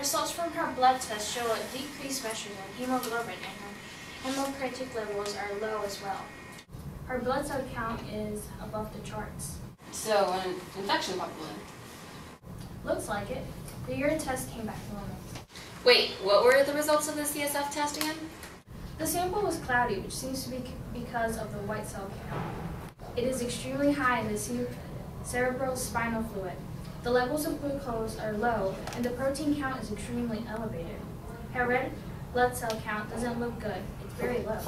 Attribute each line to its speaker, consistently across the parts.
Speaker 1: results from her blood test show a decreased estrogen, hemoglobin, and her hematocrit levels are low as well. Her blood cell count is above the charts.
Speaker 2: So, an infection probably.
Speaker 1: Looks like it. The urine test came back normal.
Speaker 2: Wait, what were the results of the CSF test again?
Speaker 1: The sample was cloudy, which seems to be because of the white cell count. It is extremely high in the cerebral spinal fluid. The levels of glucose are low, and the protein count is extremely elevated. Her red blood cell count doesn't look good. It's very low.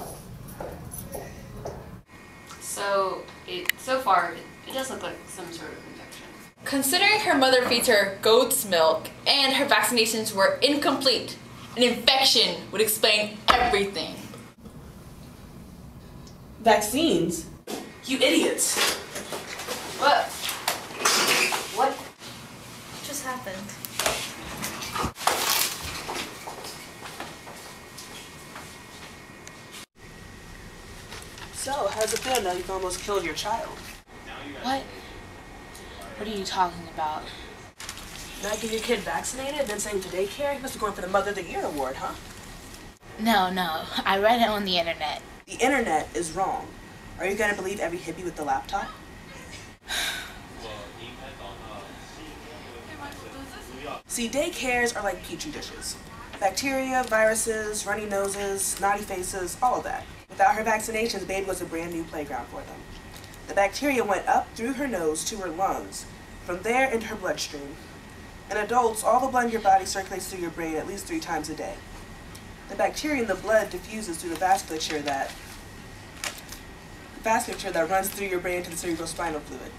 Speaker 2: So, it so far, it, it does look like some sort of infection.
Speaker 3: Considering her mother feeds her goat's milk and her vaccinations were incomplete, an infection would explain everything.
Speaker 4: Vaccines? You idiots.
Speaker 2: What? What?
Speaker 1: What just happened?
Speaker 4: So, how's it feel now you've almost killed your child?
Speaker 5: What? What are you talking about?
Speaker 4: Not getting your kid vaccinated, then saying to daycare? You must be going for the Mother of the Year award, huh?
Speaker 5: No, no. I read it on the internet.
Speaker 4: The internet is wrong. Are you gonna believe every hippie with the laptop? See, daycares are like petri dishes. Bacteria, viruses, runny noses, naughty faces, all of that. Without her vaccinations, baby was a brand new playground for them. The bacteria went up through her nose to her lungs, from there into her bloodstream. In adults, all the blood in your body circulates through your brain at least three times a day. The bacteria in the blood diffuses through the vasculature that vasculature that runs through your brain to the cerebrospinal fluid.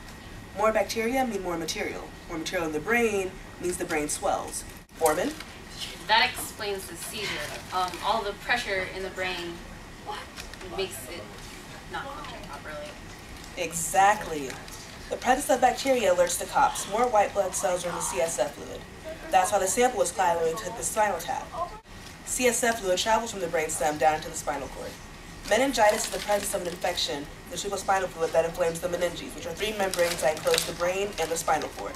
Speaker 4: More bacteria mean more material. More material in the brain means the brain swells. Foreman?
Speaker 2: That explains the seizure. Um, all the pressure in the brain makes it not function properly.
Speaker 4: Exactly. The presence of bacteria alerts the cops. More white blood cells are in the CSF fluid. That's why the sample was collated to the spinal tap. CSF fluid travels from the brainstem down to the spinal cord. Meningitis is the presence of an infection in the cerebrospinal fluid that inflames the meninges, which are three membranes that enclose the brain and the spinal cord.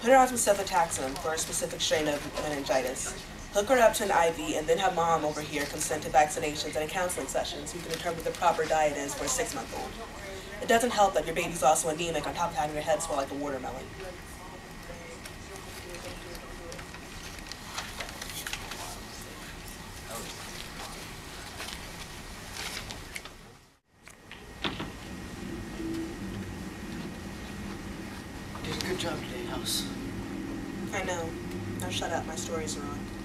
Speaker 4: Put her on some cefotaxime for a specific strain of meningitis. Hook her up to an IV and then have mom over here consent to vaccinations and a counseling session so you can determine what the proper diet is for a six-month-old. It doesn't help that your baby's also anemic on top of having your head swell like a watermelon.
Speaker 6: Did a good job today, House.
Speaker 4: I know. Now shut up, my stories are on.